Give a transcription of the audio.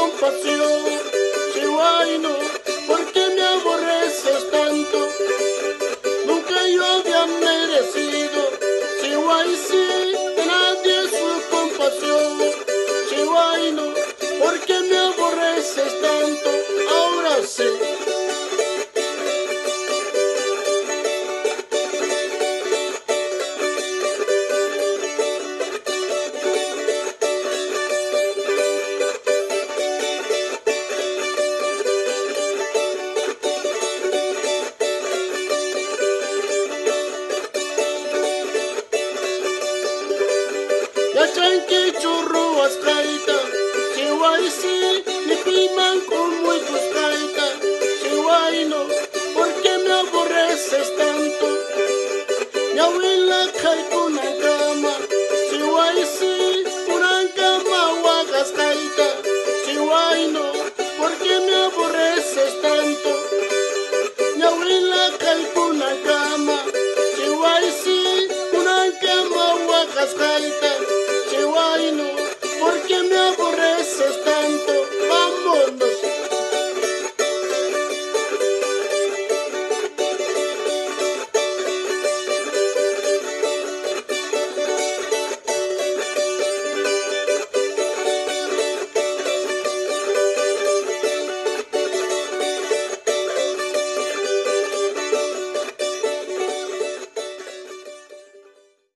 compasión. Chihuahua, ¿por qué me aborreces tanto? Nunca yo había merecido, Chihuahua, sí, de nadie su compasión. Chihuahua, ¿por qué me aborreces tanto? ki churro waskaita KYC me piman con muy cuscaita no, ¿por qué me aborreces tanto? Me abuela cae con la cama KYC una cama wagaskaita no, ¿por qué me aborreces tanto? Me abuela cae con la cama KYC una cama wagaskaita vocês